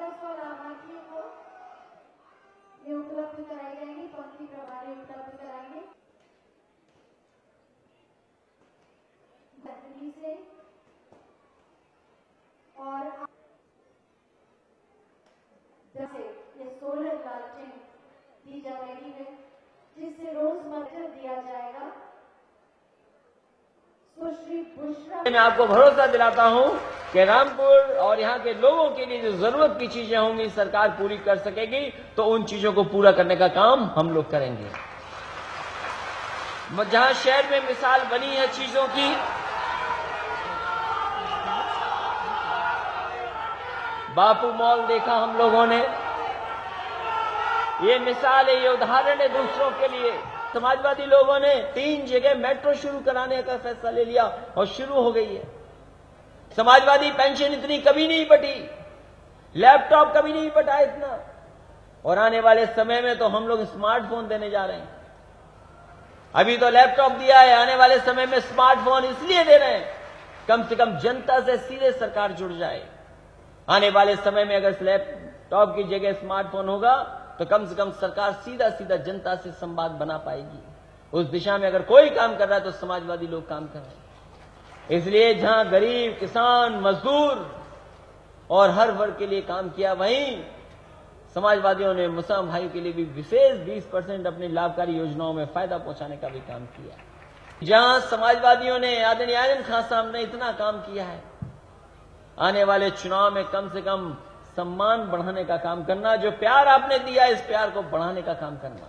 लाभार्थियों को ये उपलब्ध कराई जाएँगी प्रभारी उपलब्ध कराएँगे। से। और जैसे ये सोलर लालटेन दी जा रही है, जिससे रोज़मर्रा दिया जाएगा। मैं आपको भरोसा दिलाता हूँ कि रामपुर और यहाँ के लोगों के लिए जो ज़रूरत की चीज़ें होंगी, सरकार पूरी कर सकेगी तो उन चीज़ों को पूरा करने का काम हम लोग करेंगे। जहाँ शहर में मिसाल बनी है चीज़ों की, बापू मॉल देखा हम लोगों ने। ये मिसाल है, ये उदाहरण है दूसरों के लिए। समाजवादी लोगों ने तीन जगह मेट्रो शुरू कराने का फैसला ले लिया और शुरू हो गई है। समाजवादी पेंशन इतनी कभी नहीं बटी। लैपटॉप कभी नहीं बटा इतना। और आने वाले समय में तो हम लोग स्मार्टफ़ोन देने जा रहे हैं। अभी तो लैपटॉप दिया है, आने वाले समय में स्मार्टफ़ोन इसलिए दे रहे हैं। कम से कम जनता से सीधे सरकार जुड़ जाए। आने वाले समय में अगर लैपटॉप की जगह स्मार्टफ़ोन होगा तो कम से कम सरकार सीधा सीधा जनता से संवाद बना पाएगी। उस दिशा में अगर कोई काम कर रहा है तो समाजवादी लोग काम कर रहे हैं। इसलिए जहाँ गरीब किसान, मजदूर और हर वर्ग के लिए काम किया, वहीं समाजवादियों ने मुसलमान भाई के लिए भी विशेष 20 परसेंट अपनी लाभकारी योजनाओं में फ़ायदा पहुँचाने का भी काम किया। जहाँ समाजवादियों ने आदरणीय आज़म खान साहब ने इतना काम किया है, आने वाले चुनाव में कम से कम सम्मान बढ़ाने का काम करना, जो प्यार आपने दिया इस प्यार को बढ़ाने का काम करना।